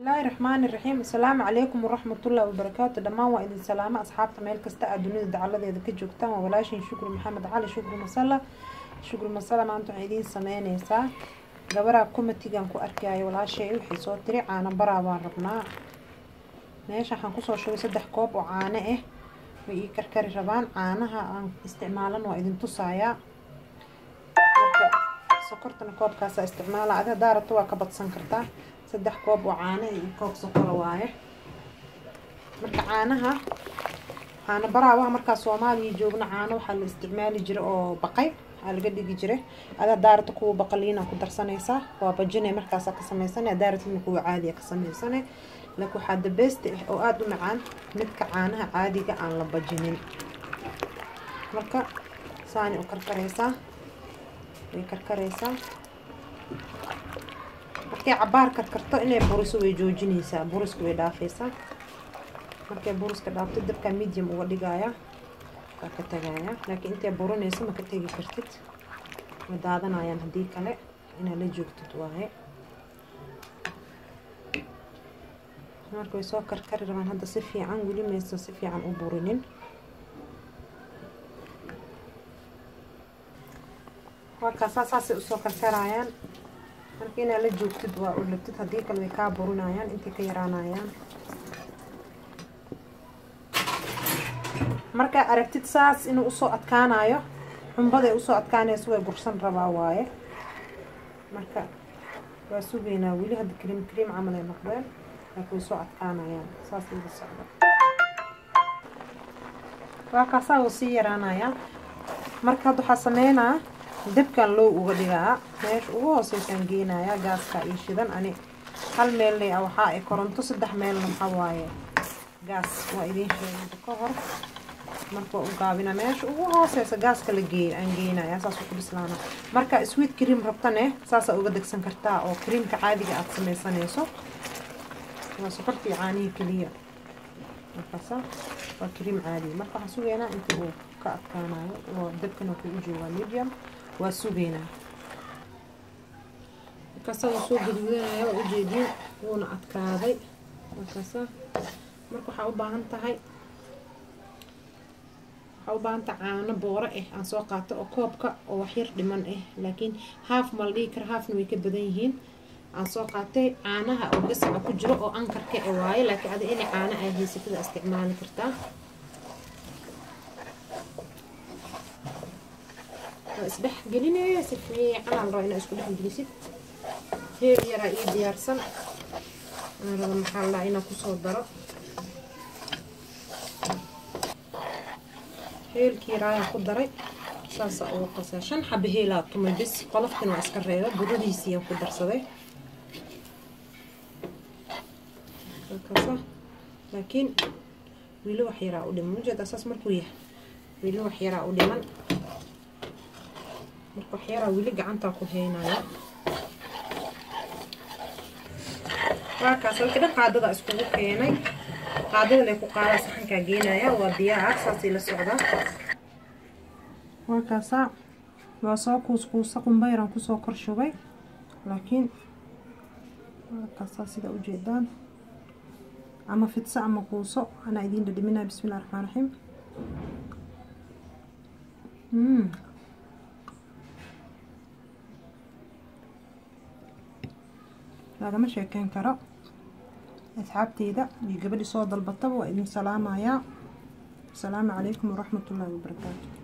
bismillaahi raxmaani raxiim asalaamu calaykum waraxmatullaahi wabarakaatu dhammaan waa idin salaamo asxaabta meel kasta aad dunida dacaladeeda ka joogtaan. Waa walaashin shukri maxamed cali shukri masala shukri masala maanta waxay idiin sameyneysaa gabaraa komatigan ku arkayo walaashay waxay soo tiri caano baraa baan rabnaa. Meesha waxaan ku soo shubay saddex koob oo caano ah way ii karkari rabaan. Caanaha aan isticmaalan waa idin tusayaa marka sokortana koobkaasa isticmaala. Adi hadaa rabto waa ka badsan kartaa saddex koob oo caano iyo koob sokora waaye. Marka caanaha caano baraawaha markaa soomaaliya joogna caano waxaa la isticmaali jiray oo baqay waxaa laga dhigi jiray. Ada daarata kuwa baqaliina ku darsanaysaa waa bajinay markaasa ka samaysana daaratadna kuwa caadiya ka samaysana laakiin waxaa dabeesta ah oo aada u macaan midka caanaha caadiga aan la bajinin. Marka saani u karkaraysaa way karkaraysaa markay cabaar karkarto inay buriso way joojinaysaa buriska way dhaafaysaa. Markay buriska dhaafto dabka medium uga dhigaya waa ka tagaya. Laakiin intay burinayso ma ka tegi kartid. Way daadanayaan haddii kale inaad la joogtid waaye. Marka way soo karkari rabaan hadda si fiican weli maysan si fiican u burinin waa kaasaa u soo karkarayaan marka inaad la joogtid waa u labtid haddii kale way kaa burinayaan intay ka yaraanayaan. Markaa aragtid saas inuu u soo adkaanayo xumbaday u soo adkaanayso way gursan rabaa waaye. Marka waa sugaynaa weli hadda kariim kariim camal ay noqdeen laakiin way soo adkaanayaan. Saas iga socda waa kaasaa wuu sii yaraanayaa. Marka hadda waxaa sameynaa meelle ah waxaa ay koronto saddex meelna maxaa waaye gaas waa idiin sheegay ka hor marka waa u gaabina meesha ugu hooseysa gaaska la geey aan geenaya saas ku bislaana marka sweet cream rabtane saasaa uga degsan kartaa oo creamka caadiga aad sameysanayso waa sokortii caanihii keliya markaasa waa cream caadi marka waxaan sugaynaa inta uu ka adkaanayo oo dabkana ku u joogaa medium waa sugaynaa markaasa wuu soo gaduudanaya waa ujeediin wuuna adkaaday. Markaasa marka waxaa u baahan tahay waxaa u baahan tahay caano booro ah aan soo qaato oo koobka oo waxyar dhiman ah laakiin haaf ma la dhigi kara haafna way ka badan yihiin. Aan soo qaatay caanaha oo gasaca ku jiro oo ankarka e waaye laakiin adi inay aad haysatada isticmaali kartaa fiican aan raba inaa isku dhex gelisid heel yaraa ii diyaarsan aan raba maxaa laa inaan kusoo daro heelkii raaya ku daray saasa ugu qasaa shan xaba heelaa tumay bis qoloftan waa iska reeba buradiisiiyaan ku darsaday kasa laakiin weli wax yaraa u dhiman ujeeda saas markuu yahay weli wax yaraa u dhiman الكحيره ويلي قعنت اكل هنا لا. آه، هكا صار كده قاعدة اسكو كيناي قاعدة نكو قاعدة صحن كاجينا يا وديا عكسه للسعوده هكا صار ما صار كوسكوسه قنبيرة كوسو كرشوبي. لكن هكا صار سيدة وجدان أما في تسع أما كوسو أنا عيدين ددمنا بسم الله الرحمن الرحيم. దూరం كرا اتعبت أصحابتيدا يقبل صوت البطة وإن سلام يا. السلام عليكم ورحمة الله وبركاته.